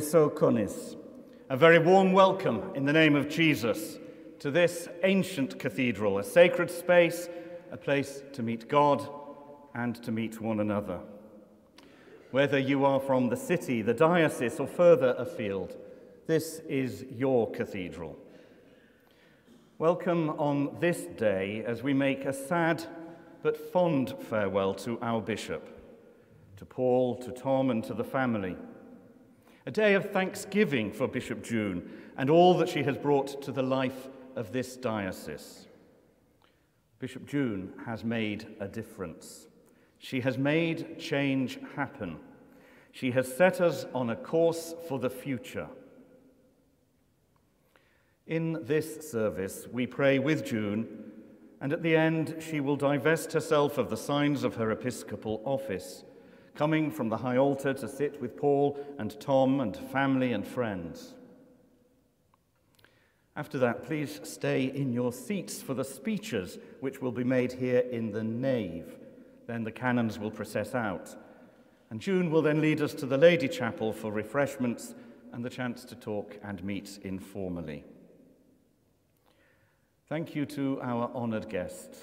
Conis. A very warm welcome in the name of Jesus to this ancient cathedral, a sacred space, a place to meet God and to meet one another. Whether you are from the city, the diocese, or further afield, this is your cathedral. Welcome on this day as we make a sad but fond farewell to our bishop, to Paul, to Tom, and to the family. A day of thanksgiving for Bishop June and all that she has brought to the life of this diocese. Bishop June has made a difference. She has made change happen. She has set us on a course for the future. In this service, we pray with June, and at the end, she will divest herself of the signs of her episcopal office, coming from the high altar to sit with Paul and Tom and family and friends. After that, please stay in your seats for the speeches which will be made here in the nave. Then the canons will process out. And June will then lead us to the Lady Chapel for refreshments and the chance to talk and meet informally. Thank you to our honoured guests,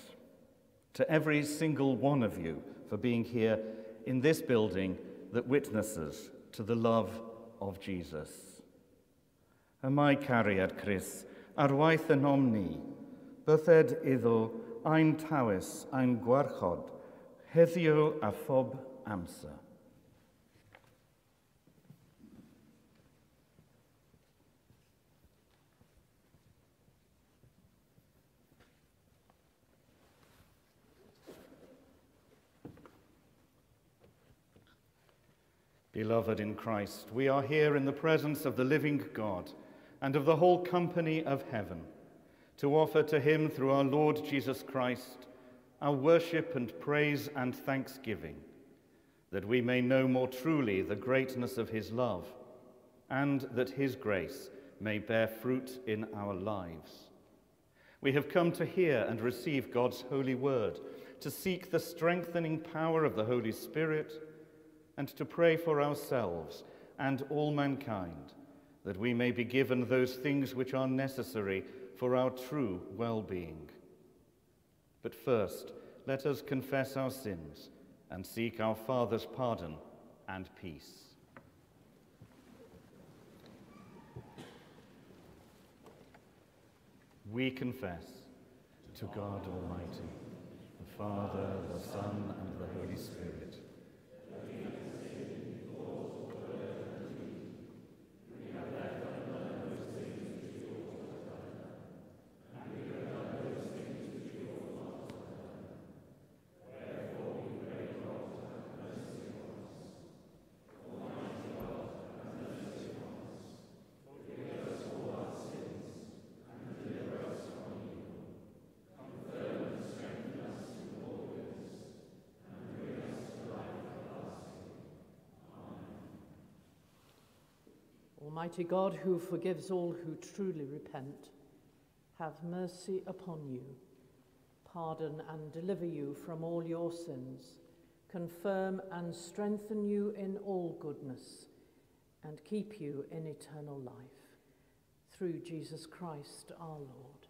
to every single one of you for being here in this building that witnesses to the love of Jesus. Yma'i cariad Chris ar waith yn omni, bythed iddo ein tawys, ein gwarchod, heddiw a phob amser. Beloved in Christ, we are here in the presence of the living God and of the whole company of heaven, to offer to him through our Lord Jesus Christ our worship and praise and thanksgiving, that we may know more truly the greatness of his love, and that his grace may bear fruit in our lives. We have come to hear and receive God's holy word, to seek the strengthening power of the Holy Spirit, and to pray for ourselves and all mankind that we may be given those things which are necessary for our true well being. But first, let us confess our sins and seek our Father's pardon and peace. We confess to God Almighty, the Father, the Son, and the Holy Spirit Almighty God, who forgives all who truly repent, have mercy upon you, pardon and deliver you from all your sins, confirm and strengthen you in all goodness, and keep you in eternal life. Through Jesus Christ our Lord.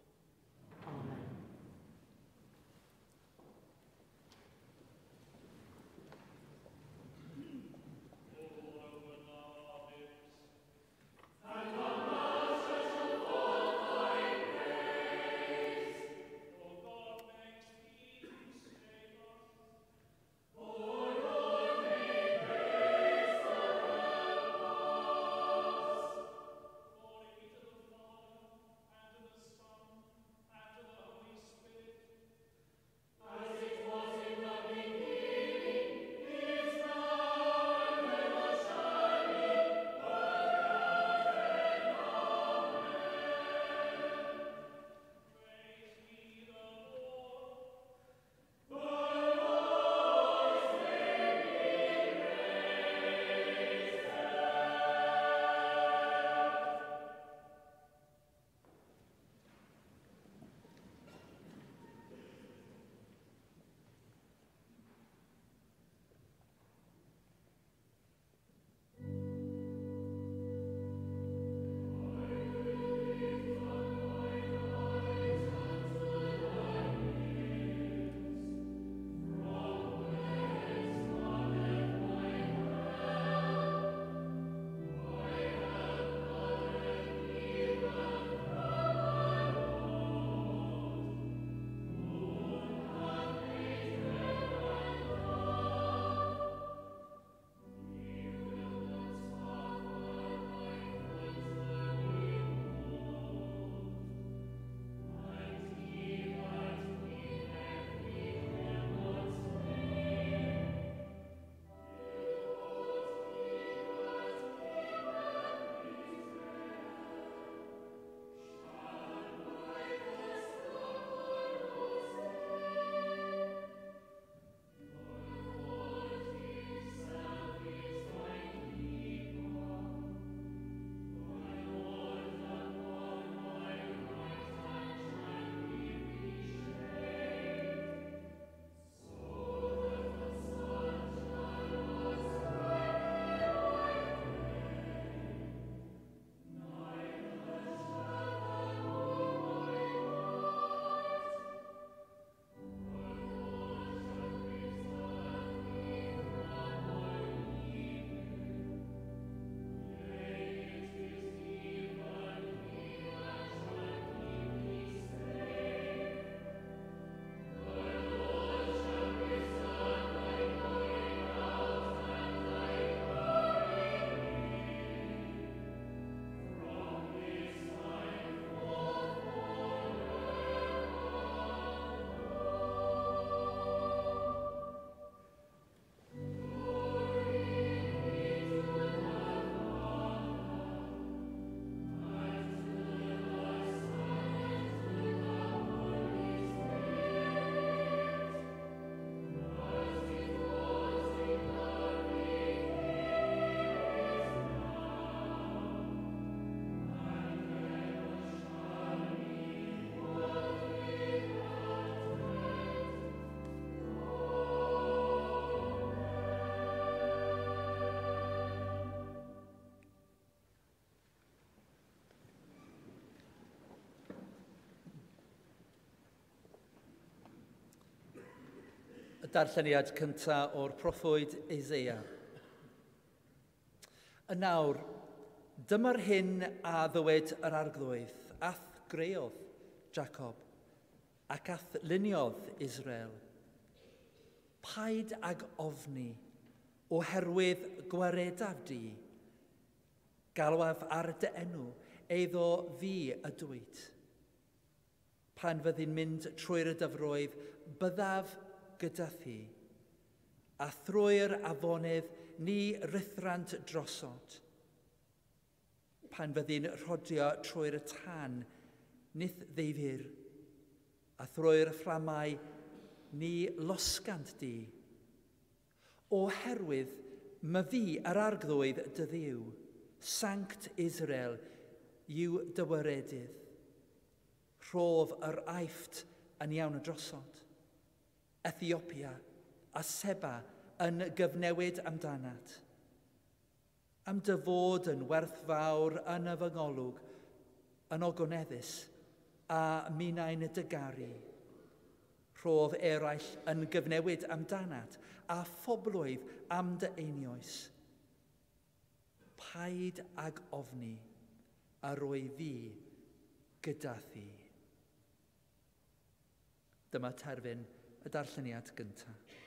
darlleniad cyntaf o'r proffwyd Eisea. Y nawr, dyma'r hyn a ddywed yr arglwydd, ath greodd Jacob, ac ath luniodd Israel. Paid ag ofni oherwydd gwaredaf di, galwaf ar dy enw, eiddo fi y dwyd. Pan fyddi'n mynd trwy'r dyfroedd, byddaf gyda thi, a thrwy'r afonydd ni rythrant drosod. Pan fyddi'n rhodio trwy'r tan, nith ddeifir, a thrwy'r fflamau ni losgant di. Oherwydd my fi yr ar arglwydd dy ddiw, Sanct Israel, yw dywyredydd. Rhodd yr aifft yn iawn y drosod Ethiopia a Seba yn gyfnewid amdanat. Am dy fod yn werth fawr yn y fyngolwg, yn ogoneddus a minau'n dygaru. Rhodd eraill yn gyfnewid amdanat a phoblwydd am dy einioes. Paid ag ofni a roi fi gyda thi. Dyma terfyn y darlleniad gyntaf.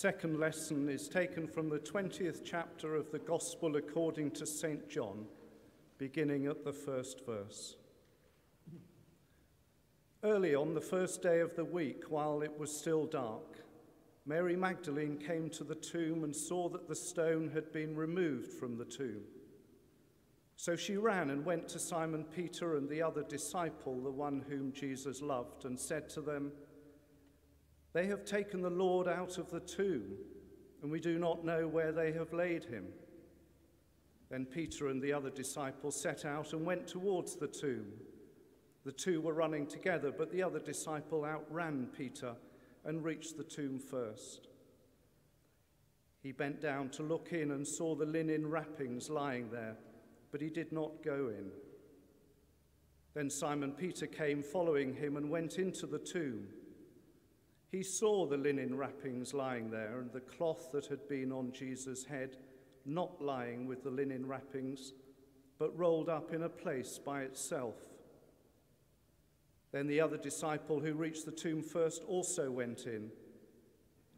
Second lesson is taken from the 20th chapter of the Gospel according to St. John, beginning at the first verse. Early on the first day of the week, while it was still dark, Mary Magdalene came to the tomb and saw that the stone had been removed from the tomb. So she ran and went to Simon Peter and the other disciple, the one whom Jesus loved, and said to them, they have taken the Lord out of the tomb, and we do not know where they have laid him. Then Peter and the other disciple set out and went towards the tomb. The two were running together, but the other disciple outran Peter and reached the tomb first. He bent down to look in and saw the linen wrappings lying there, but he did not go in. Then Simon Peter came following him and went into the tomb. He saw the linen wrappings lying there and the cloth that had been on Jesus' head, not lying with the linen wrappings, but rolled up in a place by itself. Then the other disciple who reached the tomb first also went in,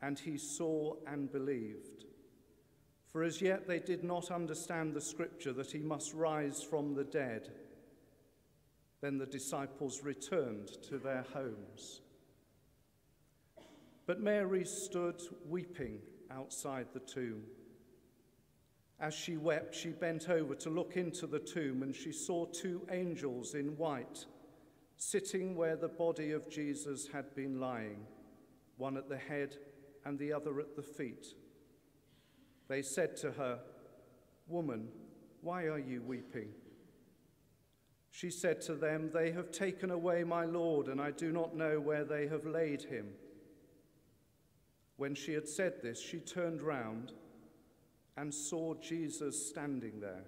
and he saw and believed. For as yet they did not understand the scripture that he must rise from the dead. Then the disciples returned to their homes. But Mary stood weeping outside the tomb. As she wept, she bent over to look into the tomb, and she saw two angels in white sitting where the body of Jesus had been lying, one at the head and the other at the feet. They said to her, Woman, why are you weeping? She said to them, They have taken away my Lord, and I do not know where they have laid him. When she had said this, she turned round and saw Jesus standing there.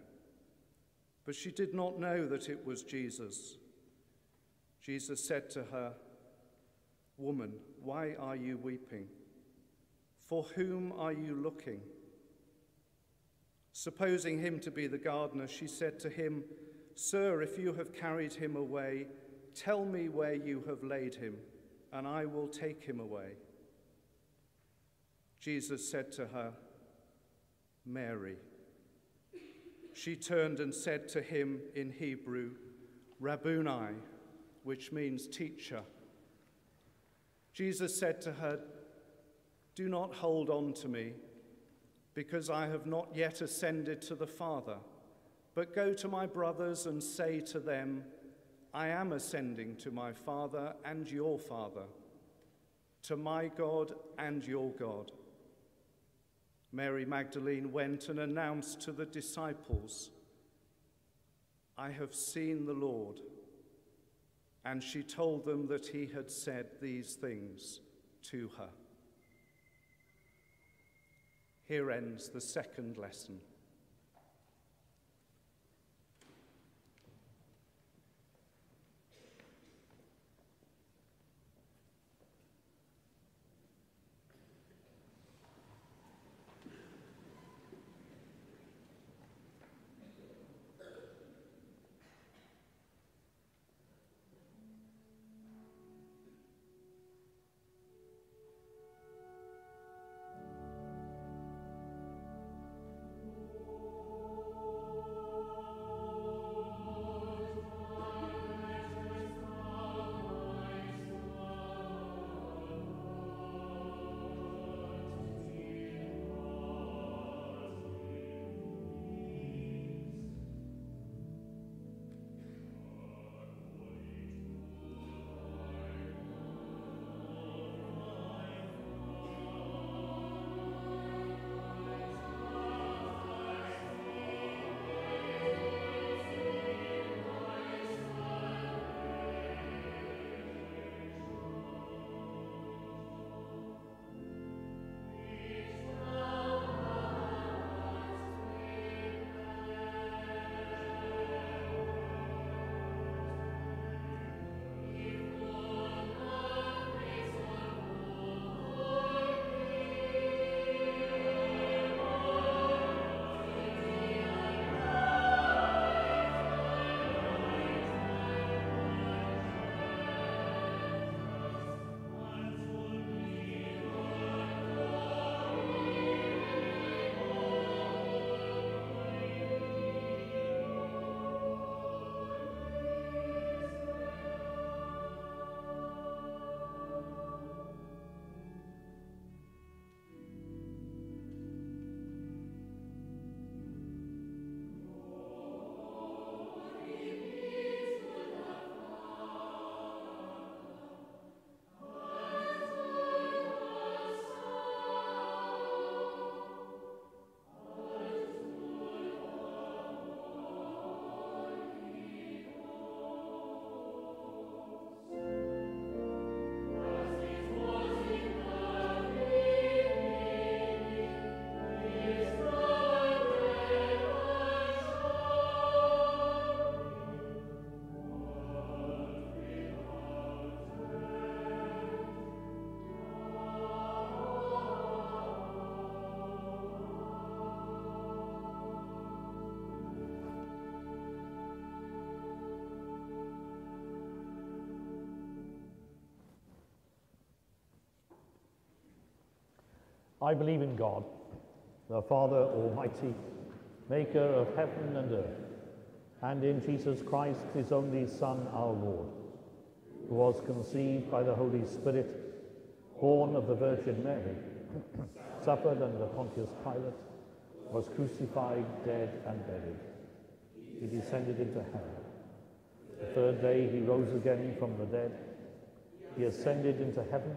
But she did not know that it was Jesus. Jesus said to her, Woman, why are you weeping? For whom are you looking? Supposing him to be the gardener, she said to him, Sir, if you have carried him away, tell me where you have laid him, and I will take him away. Jesus said to her, Mary. She turned and said to him in Hebrew, Rabboni, which means teacher. Jesus said to her, Do not hold on to me, because I have not yet ascended to the Father, but go to my brothers and say to them, I am ascending to my Father and your Father, to my God and your God. Mary Magdalene went and announced to the disciples, I have seen the Lord. And she told them that he had said these things to her. Here ends the second lesson. I believe in God, the Father Almighty, maker of heaven and earth, and in Jesus Christ, his only Son, our Lord, who was conceived by the Holy Spirit, born of the Virgin Mary, suffered under Pontius Pilate, was crucified, dead, and buried. He descended into hell. The third day he rose again from the dead. He ascended into heaven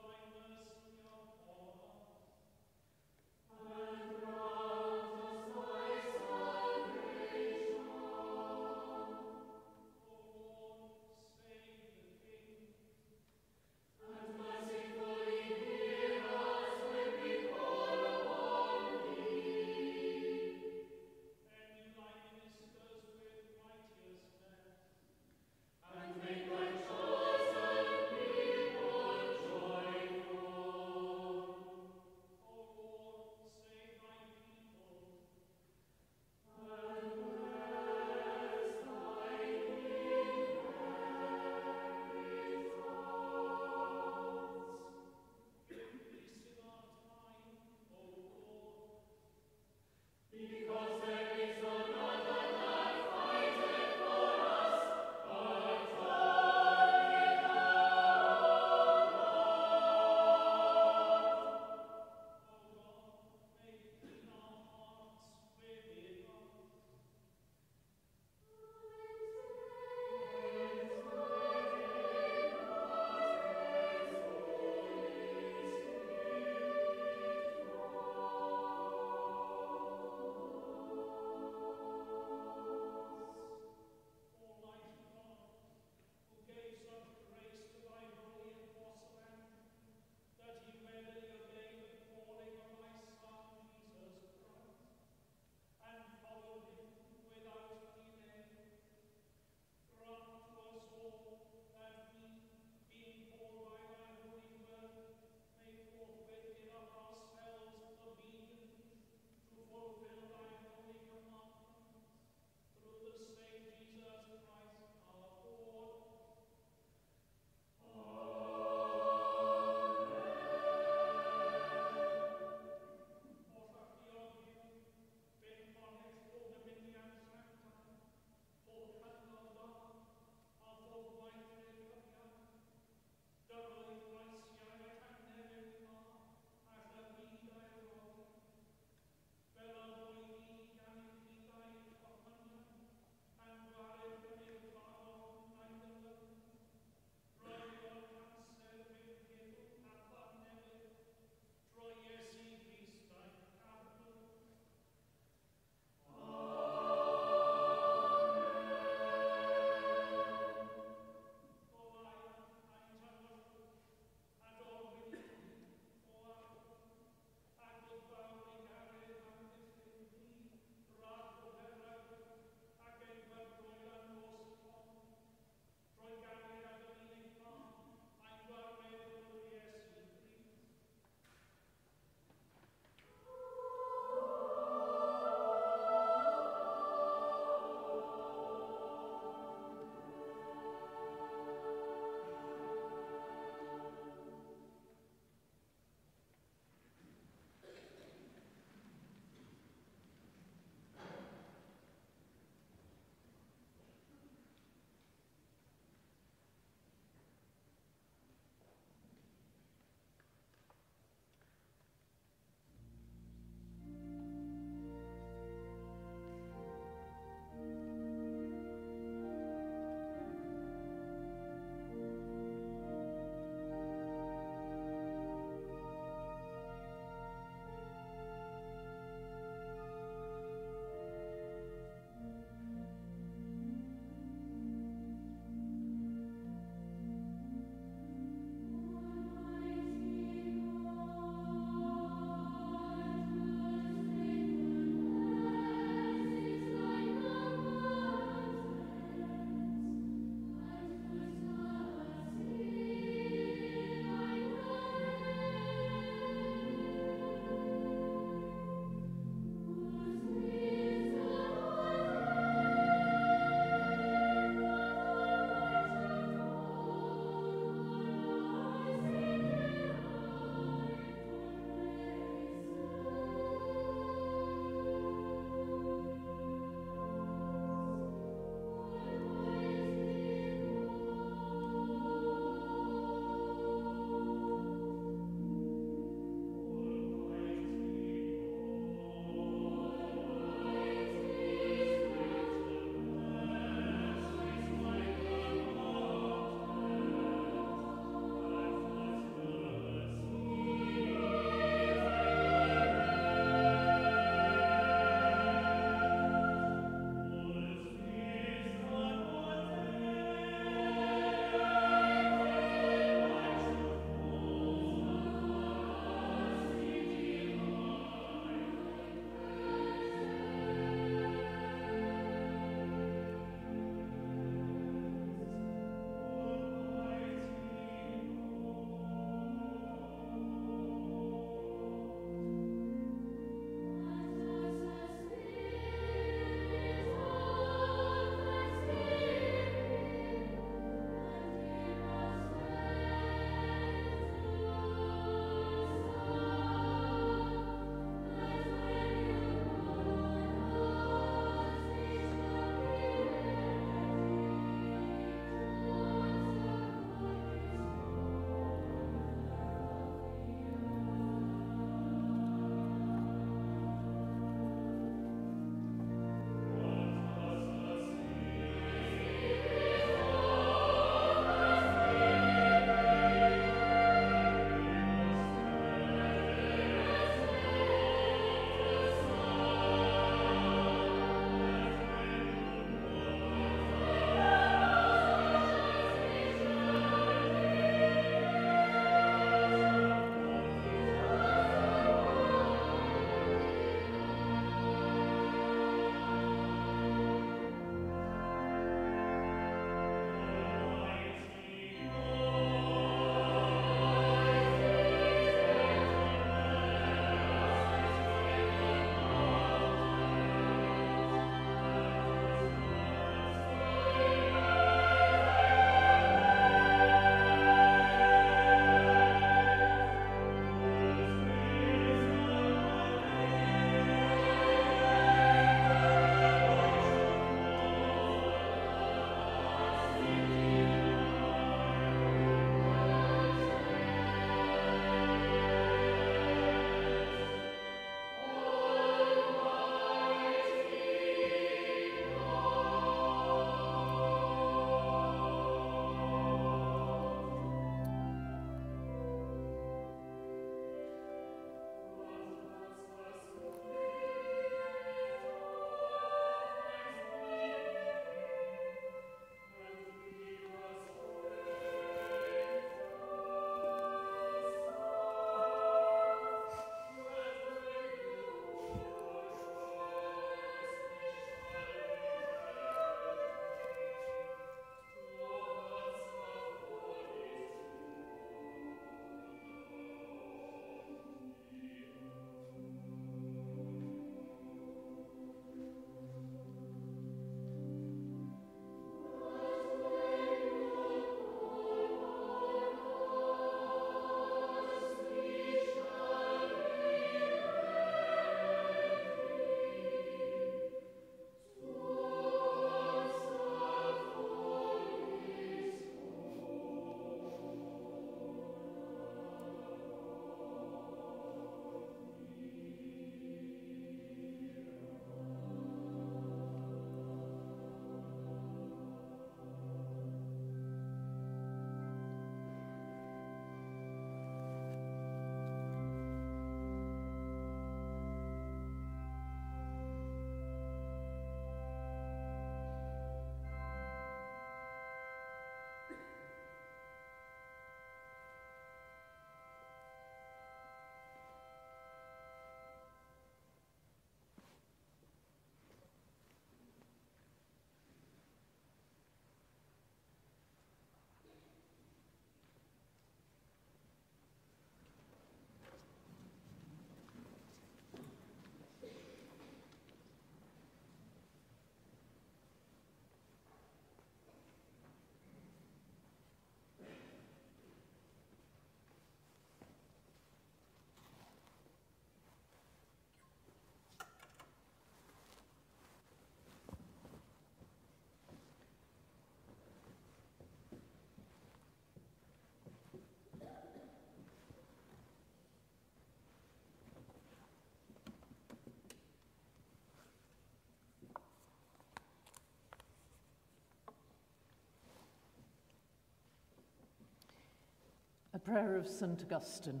prayer of St. Augustine.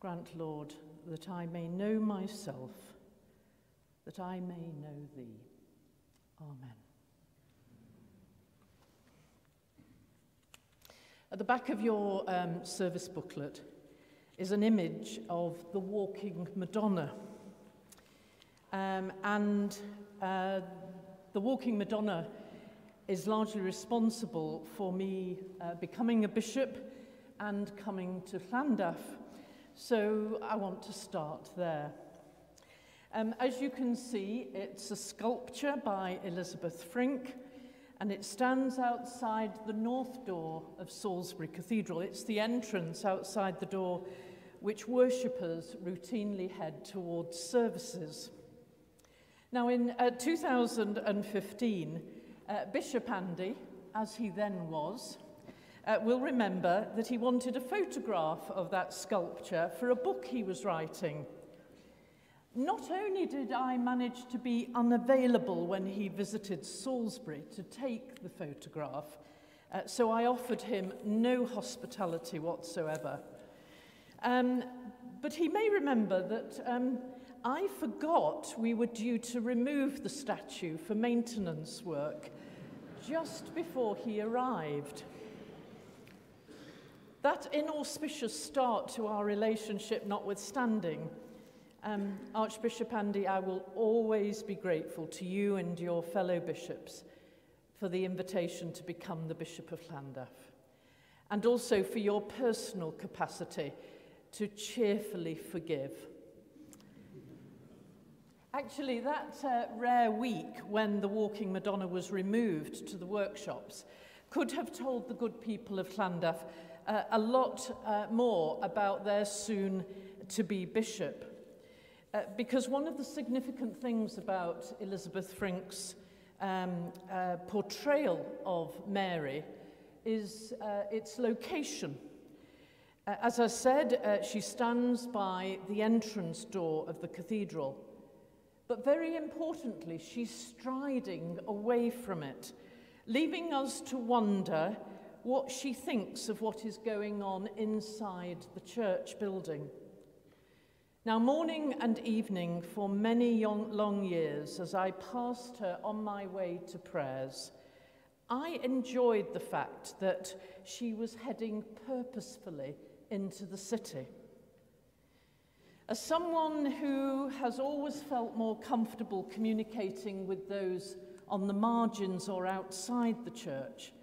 Grant, Lord, that I may know myself, that I may know thee. Amen. At the back of your um, service booklet is an image of the walking Madonna. Um, and uh, the walking Madonna is largely responsible for me uh, becoming a bishop and coming to Llandaff. So I want to start there. Um, as you can see, it's a sculpture by Elisabeth Frink, and it stands outside the north door of Salisbury Cathedral. It's the entrance outside the door which worshippers routinely head towards services. Now, in uh, 2015, uh, Bishop Andy, as he then was, uh, will remember that he wanted a photograph of that sculpture for a book he was writing. Not only did I manage to be unavailable when he visited Salisbury to take the photograph, uh, so I offered him no hospitality whatsoever. Um, but he may remember that um, I forgot we were due to remove the statue for maintenance work just before he arrived. That inauspicious start to our relationship notwithstanding, um, Archbishop Andy, I will always be grateful to you and your fellow bishops for the invitation to become the Bishop of Llandaff, and also for your personal capacity to cheerfully forgive. Actually, that uh, rare week when the Walking Madonna was removed to the workshops could have told the good people of Llandaff uh, a lot uh, more about their soon to be bishop. Uh, because one of the significant things about Elisabeth Frink's um, uh, portrayal of Mary is uh, its location. Uh, as I said, uh, she stands by the entrance door of the cathedral. But very importantly, she's striding away from it, leaving us to wonder what she thinks of what is going on inside the church building. Now, morning and evening for many long years, as I passed her on my way to prayers, I enjoyed the fact that she was heading purposefully into the city. As someone who has always felt more comfortable communicating with those on the margins or outside the church,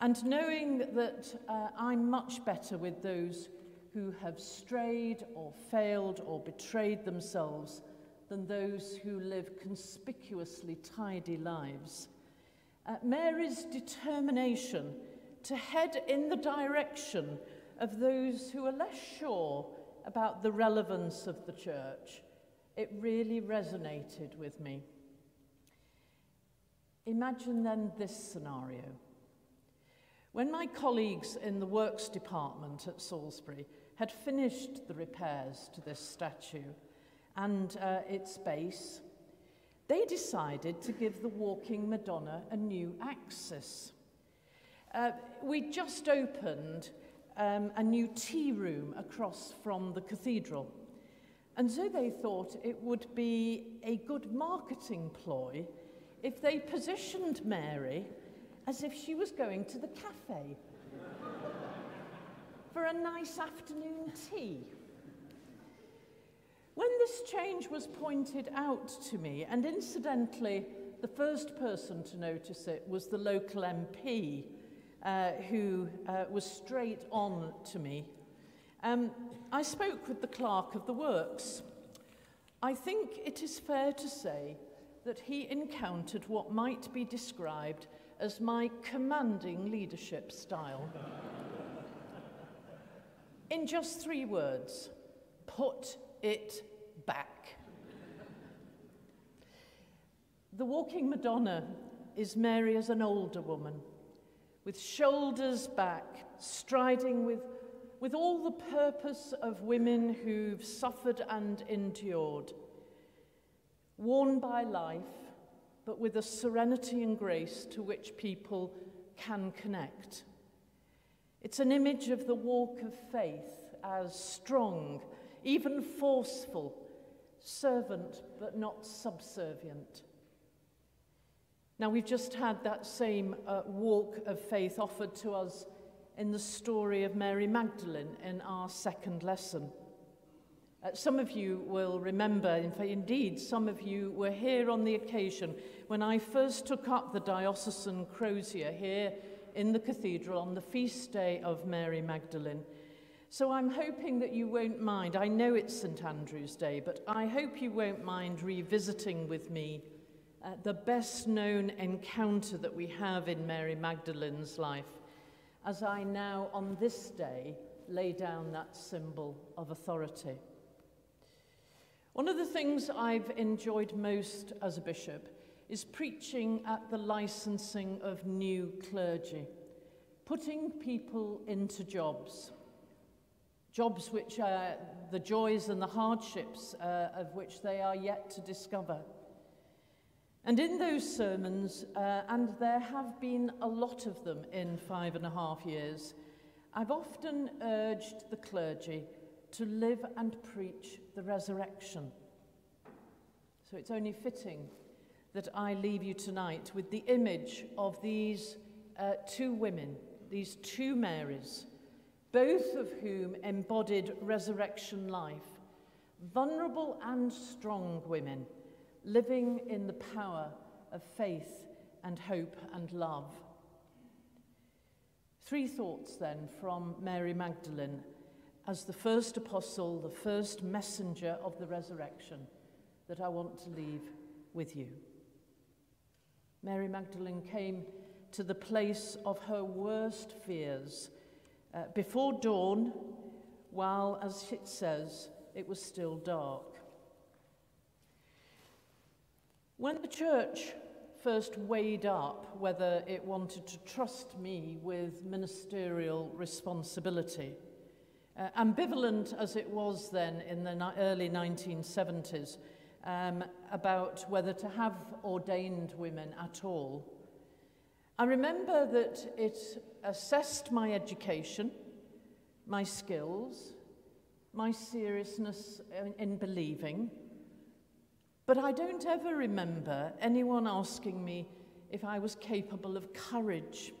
and knowing that uh, I'm much better with those who have strayed or failed or betrayed themselves than those who live conspicuously tidy lives. Uh, Mary's determination to head in the direction of those who are less sure about the relevance of the church, it really resonated with me. Imagine then this scenario. When my colleagues in the works department at Salisbury had finished the repairs to this statue and uh, its base, they decided to give the walking Madonna a new axis. Uh, we just opened um, a new tea room across from the cathedral. And so they thought it would be a good marketing ploy if they positioned Mary as if she was going to the cafe for a nice afternoon tea. When this change was pointed out to me, and incidentally, the first person to notice it was the local MP uh, who uh, was straight on to me. Um, I spoke with the clerk of the works. I think it is fair to say that he encountered what might be described as my commanding leadership style. In just three words, put it back. The Walking Madonna is Mary as an older woman with shoulders back, striding with, with all the purpose of women who've suffered and endured, worn by life, but with a serenity and grace to which people can connect. It's an image of the walk of faith as strong, even forceful, servant but not subservient. Now, we've just had that same uh, walk of faith offered to us in the story of Mary Magdalene in our second lesson. Uh, some of you will remember, in fact, indeed, some of you were here on the occasion when I first took up the diocesan crozier here in the cathedral on the feast day of Mary Magdalene. So I'm hoping that you won't mind. I know it's St Andrew's Day, but I hope you won't mind revisiting with me uh, the best known encounter that we have in Mary Magdalene's life, as I now, on this day, lay down that symbol of authority. One of the things I've enjoyed most as a bishop is preaching at the licensing of new clergy, putting people into jobs, jobs which are the joys and the hardships uh, of which they are yet to discover. And in those sermons, uh, and there have been a lot of them in five and a half years, I've often urged the clergy to live and preach the resurrection. So it's only fitting that I leave you tonight with the image of these uh, two women, these two Marys, both of whom embodied resurrection life, vulnerable and strong women, living in the power of faith and hope and love. Three thoughts then from Mary Magdalene as the first apostle, the first messenger of the resurrection that I want to leave with you. Mary Magdalene came to the place of her worst fears uh, before dawn, while, as it says, it was still dark. When the church first weighed up whether it wanted to trust me with ministerial responsibility, uh, ambivalent as it was then in the early 1970s um, about whether to have ordained women at all, I remember that it assessed my education, my skills, my seriousness in, in believing, but I don't ever remember anyone asking me if I was capable of courage.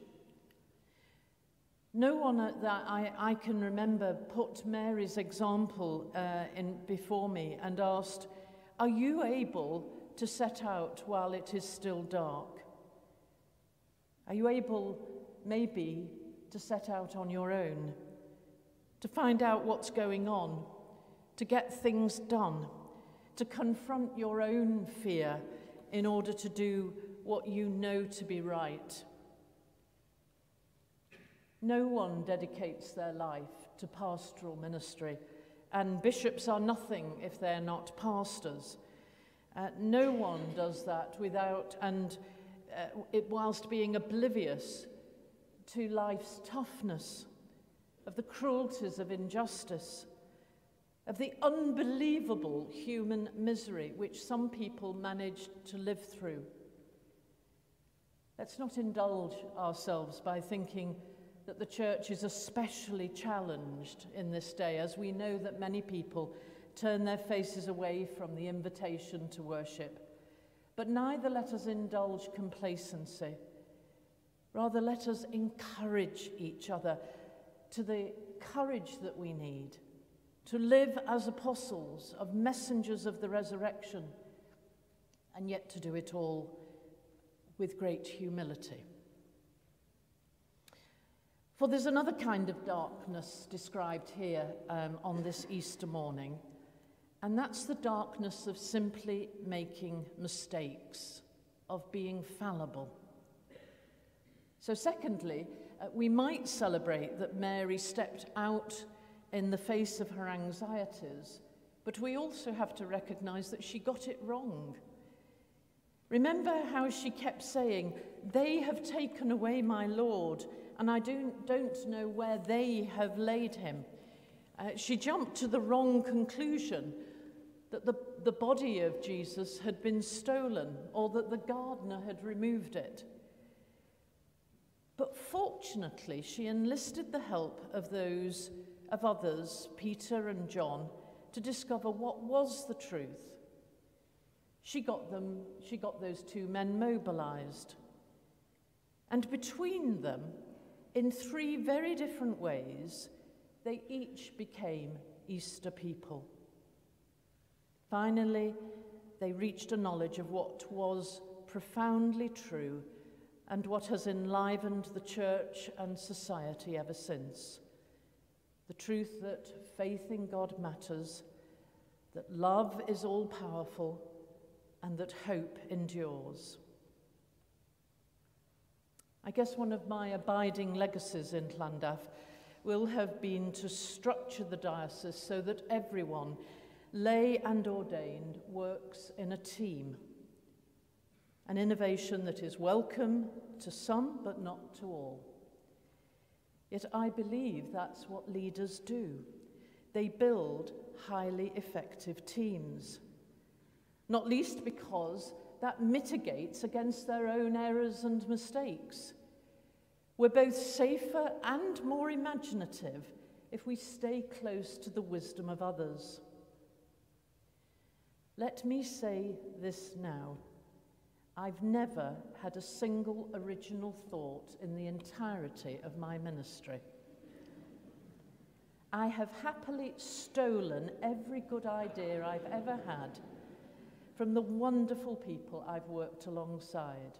No one that I, I can remember put Mary's example uh, in, before me and asked, Are you able to set out while it is still dark? Are you able, maybe, to set out on your own, to find out what's going on, to get things done? To confront your own fear in order to do what you know to be right. No one dedicates their life to pastoral ministry, and bishops are nothing if they're not pastors. Uh, no one does that without, and uh, it, whilst being oblivious to life's toughness, of the cruelties of injustice, of the unbelievable human misery which some people manage to live through. Let's not indulge ourselves by thinking that the church is especially challenged in this day, as we know that many people turn their faces away from the invitation to worship. But neither let us indulge complacency. Rather, let us encourage each other to the courage that we need to live as apostles, of messengers of the resurrection, and yet to do it all with great humility. For there's another kind of darkness described here um, on this Easter morning, and that's the darkness of simply making mistakes, of being fallible. So, secondly, uh, we might celebrate that Mary stepped out in the face of her anxieties, but we also have to recognize that she got it wrong. Remember how she kept saying, They have taken away my Lord, and I don't, don't know where they have laid him. Uh, she jumped to the wrong conclusion that the, the body of Jesus had been stolen or that the gardener had removed it. But fortunately, she enlisted the help of those of others, Peter and John, to discover what was the truth. She got them, she got those two men mobilized. And between them, in three very different ways, they each became Easter people. Finally, they reached a knowledge of what was profoundly true and what has enlivened the church and society ever since. The truth that faith in God matters, that love is all powerful, and that hope endures. I guess one of my abiding legacies in Llandaff will have been to structure the diocese so that everyone, lay and ordained, works in a team. An innovation that is welcome to some but not to all. Yet I believe that's what leaders do. They build highly effective teams. Not least because that mitigates against their own errors and mistakes. We're both safer and more imaginative if we stay close to the wisdom of others. Let me say this now. I've never had a single original thought in the entirety of my ministry. I have happily stolen every good idea I've ever had from the wonderful people I've worked alongside.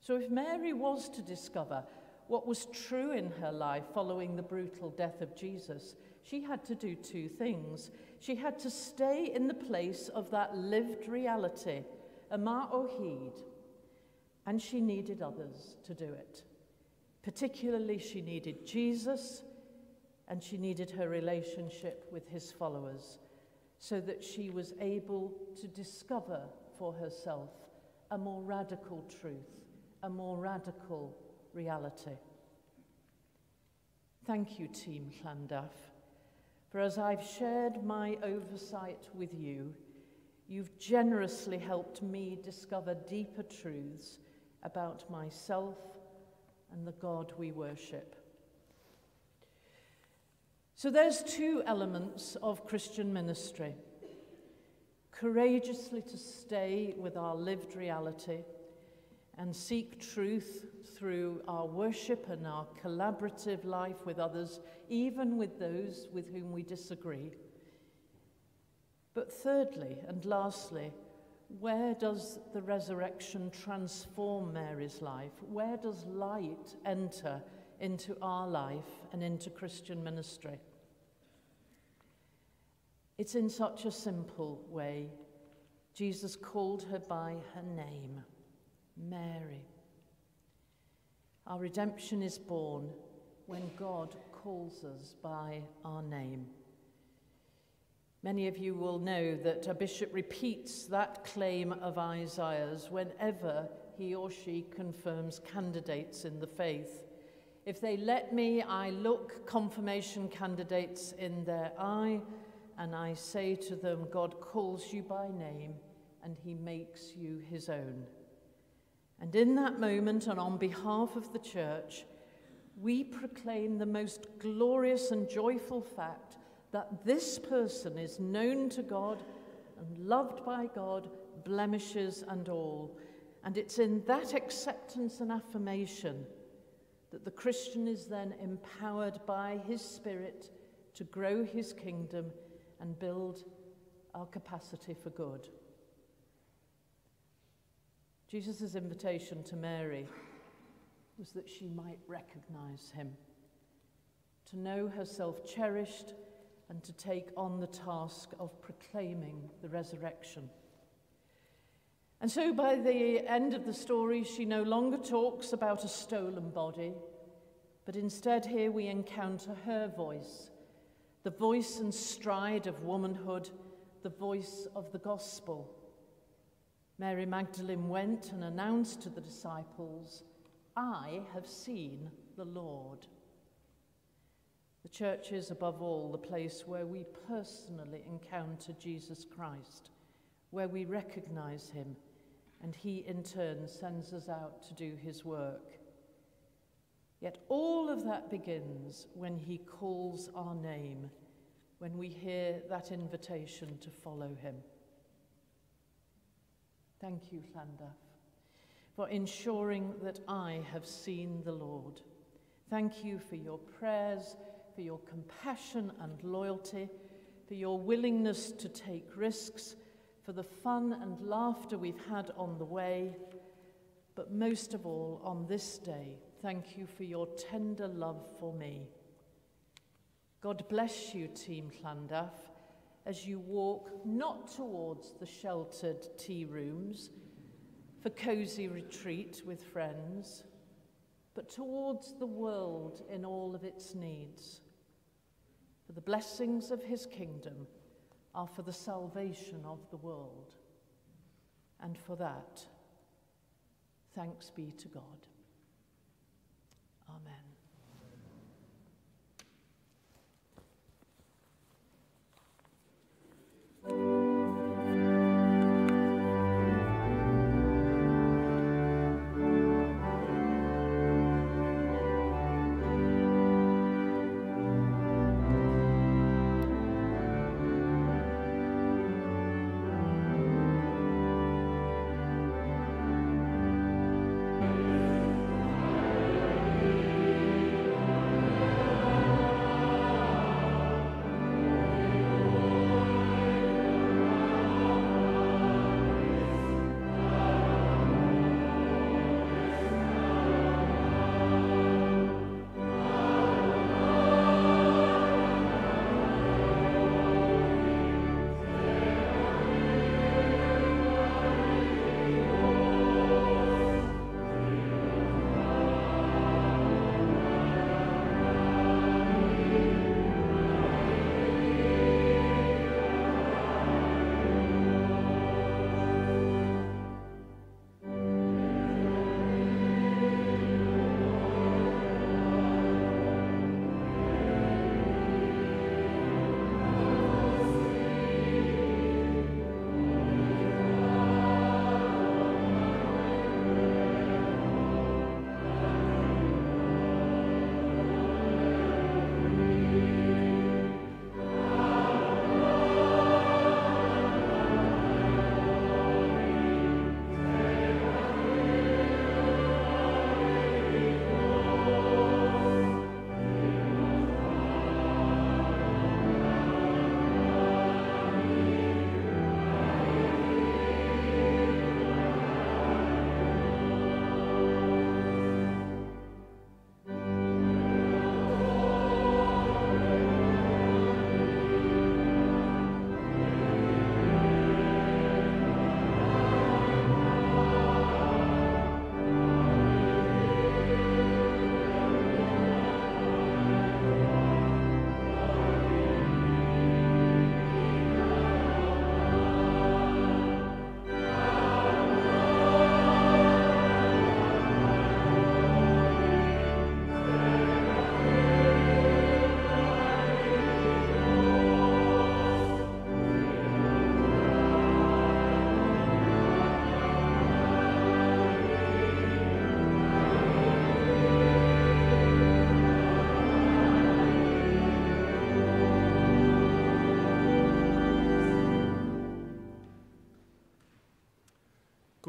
So, if Mary was to discover what was true in her life following the brutal death of Jesus, she had to do two things. She had to stay in the place of that lived reality, Ama Ohid, and she needed others to do it. Particularly, she needed Jesus and she needed her relationship with his followers so that she was able to discover for herself a more radical truth a more radical reality. Thank you, Team Llandaff, for as I've shared my oversight with you, you've generously helped me discover deeper truths about myself and the God we worship. So there's two elements of Christian ministry courageously to stay with our lived reality and seek truth through our worship and our collaborative life with others, even with those with whom we disagree. But thirdly and lastly, where does the resurrection transform Mary's life? Where does light enter into our life and into Christian ministry? It's in such a simple way. Jesus called her by her name. Mary. Our redemption is born when God calls us by our name. Many of you will know that a bishop repeats that claim of Isaiah's whenever he or she confirms candidates in the faith. If they let me, I look confirmation candidates in their eye, and I say to them, God calls you by name, and he makes you his own. And in that moment, and on behalf of the church, we proclaim the most glorious and joyful fact that this person is known to God and loved by God, blemishes and all. And it's in that acceptance and affirmation that the Christian is then empowered by his Spirit to grow his kingdom and build our capacity for good. Jesus' invitation to Mary was that she might recognize him, to know herself cherished, and to take on the task of proclaiming the resurrection. And so by the end of the story, she no longer talks about a stolen body, but instead here we encounter her voice, the voice and stride of womanhood, the voice of the gospel. Mary Magdalene went and announced to the disciples, I have seen the Lord. The church is, above all, the place where we personally encounter Jesus Christ, where we recognize him, and he in turn sends us out to do his work. Yet all of that begins when he calls our name, when we hear that invitation to follow him. Thank you, Llandaff, for ensuring that I have seen the Lord. Thank you for your prayers, for your compassion and loyalty, for your willingness to take risks, for the fun and laughter we've had on the way, but most of all, on this day, thank you for your tender love for me. God bless you, Team Llandaff, as you walk not towards the sheltered tea rooms for cosy retreat with friends, but towards the world in all of its needs. For the blessings of his kingdom are for the salvation of the world. And for that, thanks be to God. Amen.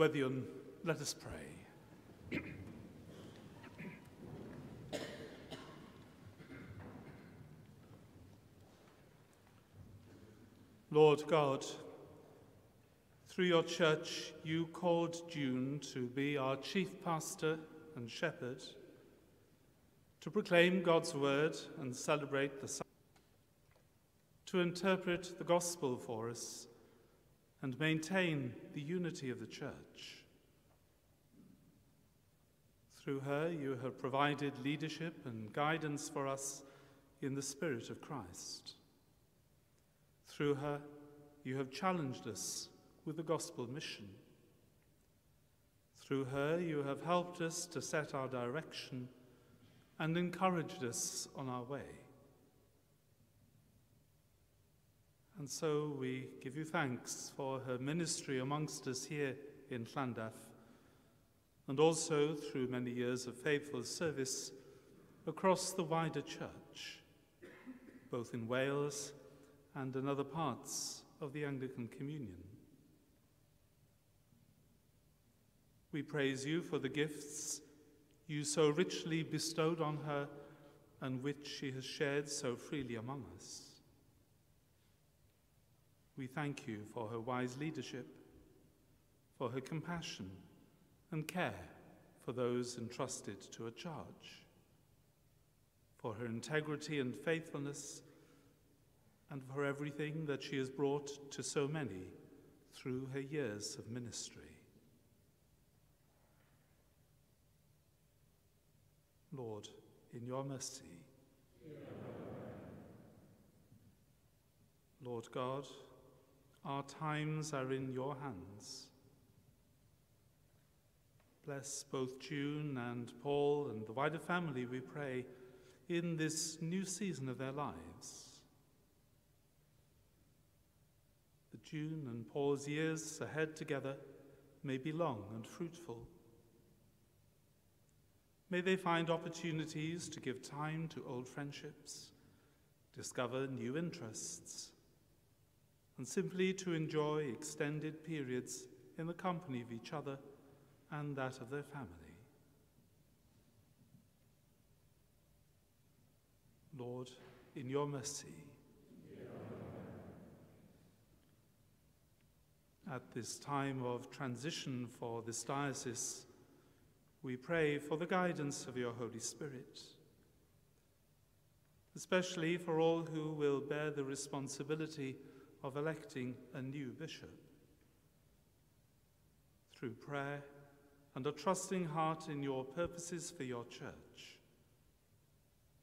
Gweddiwn, let us pray. Lord God, through your church, you called June to be our chief pastor and shepherd, to proclaim God's word and celebrate the to interpret the gospel for us and maintain the unity of the church. Through her, you have provided leadership and guidance for us in the Spirit of Christ. Through her, you have challenged us with the gospel mission. Through her, you have helped us to set our direction and encouraged us on our way. And so we give you thanks for her ministry amongst us here in Llandaff, and also through many years of faithful service across the wider church, both in Wales and in other parts of the Anglican Communion. We praise you for the gifts you so richly bestowed on her and which she has shared so freely among us. We thank you for her wise leadership, for her compassion and care for those entrusted to a charge, for her integrity and faithfulness, and for everything that she has brought to so many through her years of ministry. Lord, in your mercy. Lord God, our times are in your hands. Bless both June and Paul and the wider family, we pray, in this new season of their lives. The June and Paul's years ahead together may be long and fruitful. May they find opportunities to give time to old friendships, discover new interests, and simply to enjoy extended periods in the company of each other and that of their family. Lord, in your mercy, at this time of transition for this diocese, we pray for the guidance of your Holy Spirit, especially for all who will bear the responsibility of electing a new bishop. Through prayer and a trusting heart in your purposes for your church,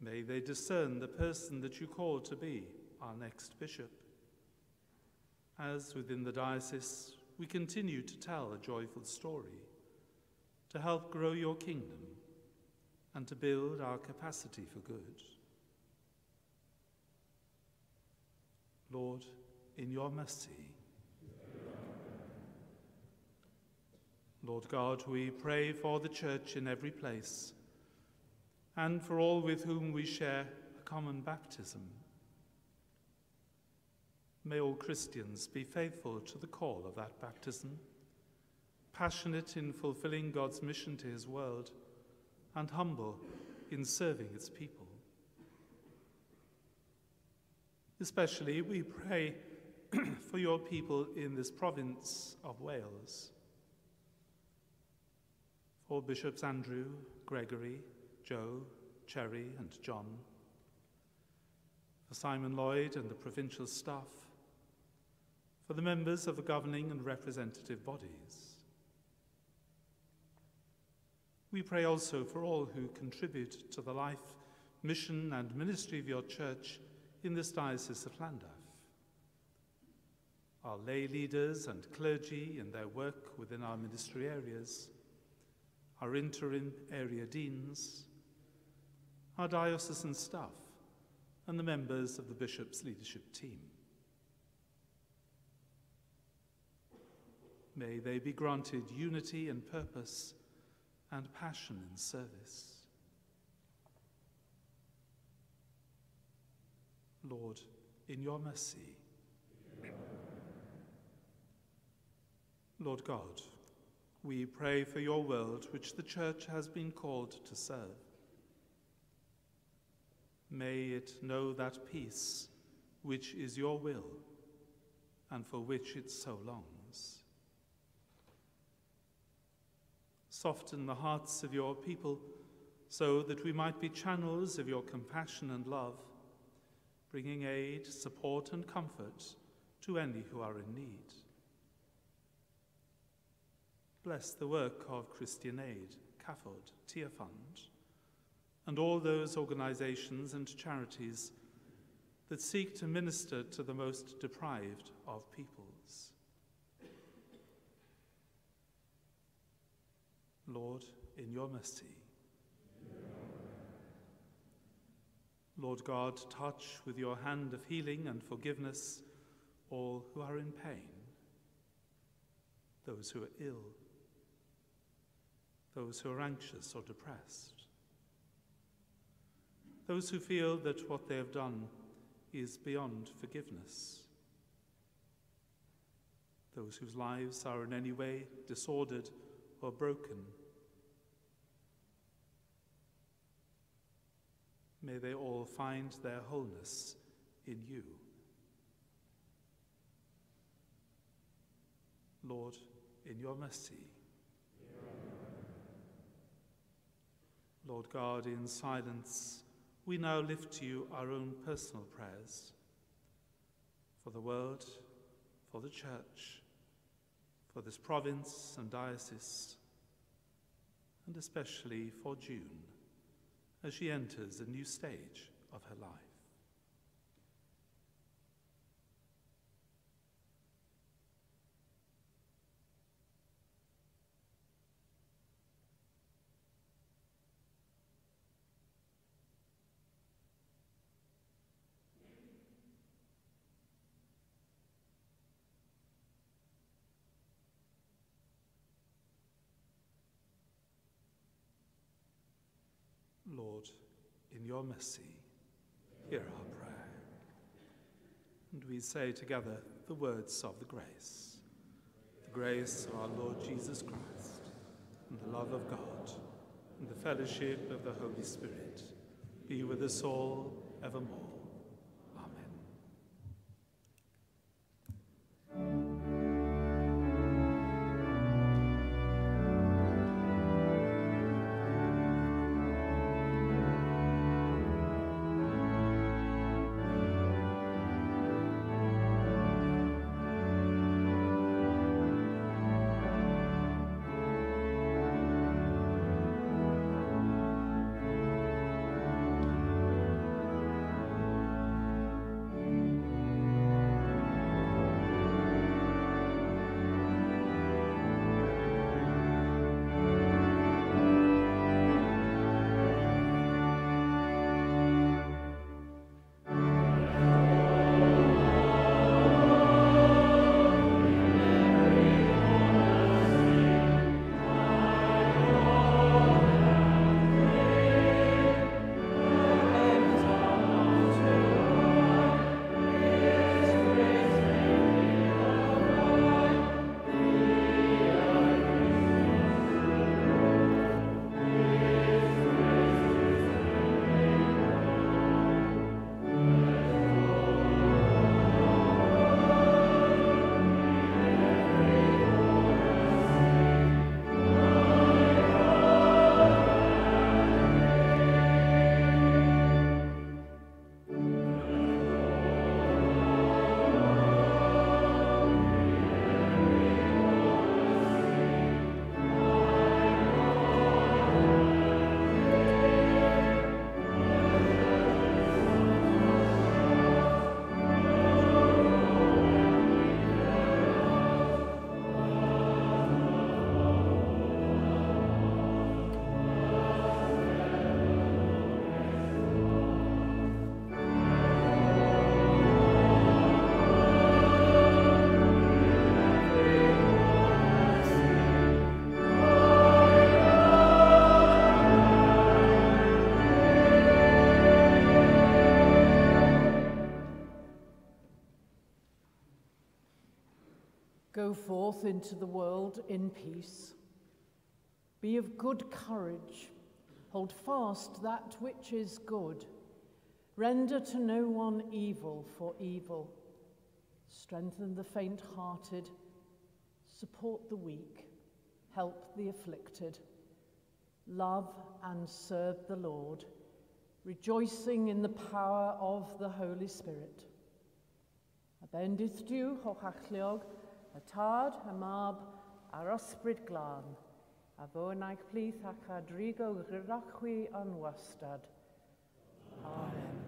may they discern the person that you call to be our next bishop. As within the diocese, we continue to tell a joyful story to help grow your kingdom and to build our capacity for good. Lord, in your mercy, Lord God, we pray for the church in every place and for all with whom we share a common baptism. May all Christians be faithful to the call of that baptism passionate in fulfilling God's mission to his world, and humble in serving its people. Especially, we pray for your people in this province of Wales. For Bishops Andrew, Gregory, Joe, Cherry, and John. For Simon Lloyd and the provincial staff. For the members of the governing and representative bodies we pray also for all who contribute to the life, mission, and ministry of your church in this Diocese of Llandaff. Our lay leaders and clergy in their work within our ministry areas, our interim area deans, our diocesan staff, and the members of the bishop's leadership team. May they be granted unity and purpose and passion in service. Lord, in your mercy, Lord God, we pray for your world which the Church has been called to serve. May it know that peace which is your will and for which it so longs. Soften the hearts of your people so that we might be channels of your compassion and love, bringing aid, support, and comfort to any who are in need. Bless the work of Christian Aid, CAFOD, Tearfund, and all those organizations and charities that seek to minister to the most deprived of peoples. Lord, in your mercy. Lord God, touch with your hand of healing and forgiveness all who are in pain, those who are ill, those who are anxious or depressed, those who feel that what they have done is beyond forgiveness, those whose lives are in any way disordered or broken. May they all find their wholeness in you. Lord, in your mercy. Lord God, in silence, we now lift to you our own personal prayers for the world, for the church, for this province and diocese, and especially for June as she enters a new stage of her life. Lord, in your mercy, hear our prayer. And we say together the words of the grace. The grace of our Lord Jesus Christ, and the love of God, and the fellowship of the Holy Spirit be with us all evermore. Go forth into the world in peace. Be of good courage. Hold fast that which is good. Render to no one evil for evil. Strengthen the faint hearted. Support the weak. Help the afflicted. Love and serve the Lord, rejoicing in the power of the Holy Spirit. A bendith y tad, y mab, a'r ysbryd glân, a fo naich plith ac adrigo gyrrachwi yn wastad. Amen.